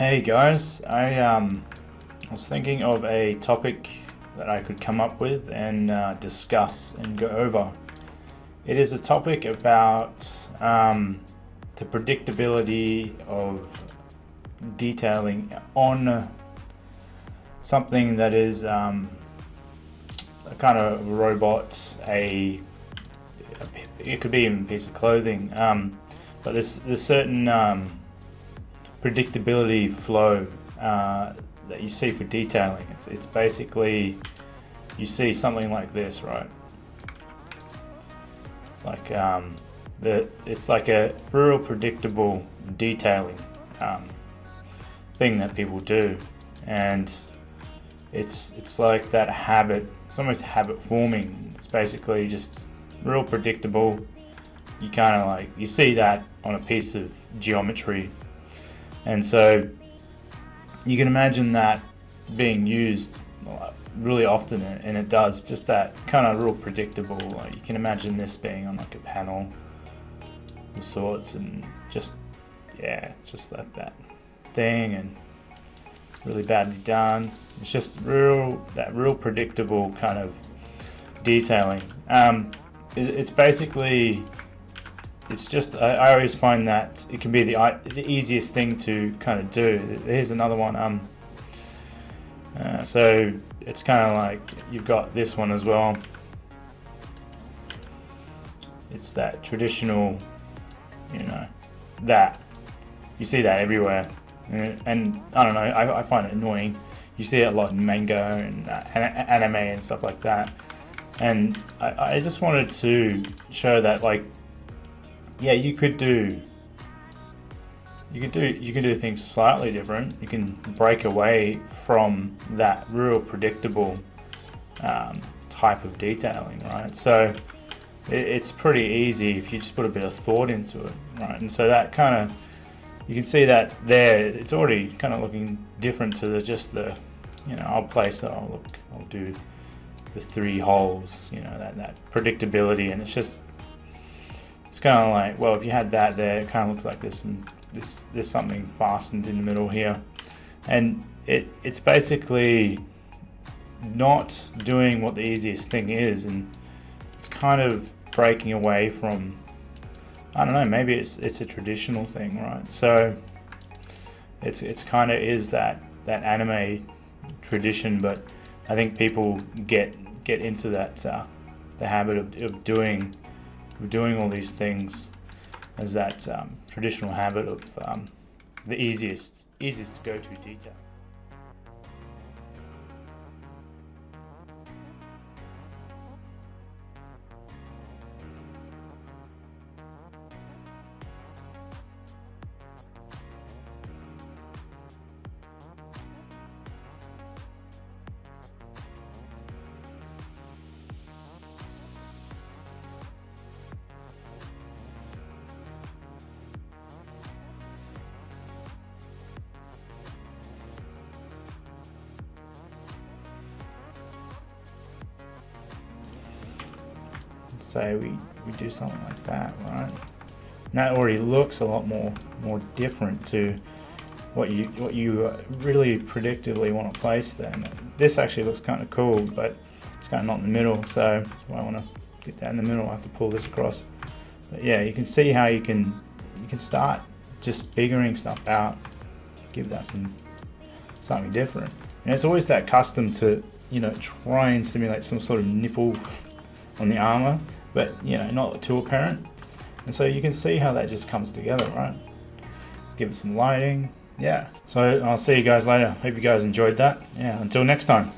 Hey guys, I um, was thinking of a topic that I could come up with and uh, discuss and go over. It is a topic about um, the predictability of detailing on something that is um, a kind of robot, a, it could be even a piece of clothing, um, but there's, there's certain um, predictability flow uh, that you see for detailing. It's, it's basically, you see something like this, right? It's like um, the, it's like a real predictable detailing um, thing that people do, and it's it's like that habit. It's almost habit forming. It's basically just real predictable. You kind of like you see that on a piece of geometry and so you can imagine that being used really often, and it does just that kind of real predictable. Like you can imagine this being on like a panel of sorts, and just yeah, just like that thing, and really badly done. It's just real that real predictable kind of detailing. Um, it's basically it's just I, I, always find that it can be the the easiest thing to kind of do. Here's another one. Um, uh, so it's kind of like you've got this one as well. It's that traditional, you know, that you see that everywhere, and, and I don't know. I, I, find it annoying. You see it a lot in manga and uh, anime and stuff like that. And I, I just wanted to show that like yeah, you could do you can do you can do things slightly different. You can break away from that real predictable um, type of detailing, right? So it, it's pretty easy if you just put a bit of thought into it, right? And so that kind of you can see that there. It's already kind of looking different to the just the you know I'll place it. I'll look. I'll do the three holes. You know that that predictability, and it's just it's kind of like, well, if you had that there, it kind of looks like there's some, there's, there's something fastened in the middle here. And it, it's basically not doing what the easiest thing is. And it's kind of breaking away from, I don't know, maybe it's, it's a traditional thing, right? So it's, it's kind of is that, that anime tradition, but I think people get, get into that, uh, the habit of, of doing of doing all these things as that um, traditional habit of um, the easiest, easiest to go to detail. Say we, we do something like that, right? And that already looks a lot more more different to what you what you uh, really predictably want to place there. This actually looks kind of cool, but it's kind of not in the middle, so I want to get that in the middle. I have to pull this across. But yeah, you can see how you can you can start just figuring stuff out, give that some something different. And it's always that custom to you know try and simulate some sort of nipple on the armor but you know, not too apparent. And so you can see how that just comes together, right? Give it some lighting. Yeah. So I'll see you guys later. Hope you guys enjoyed that. Yeah. Until next time.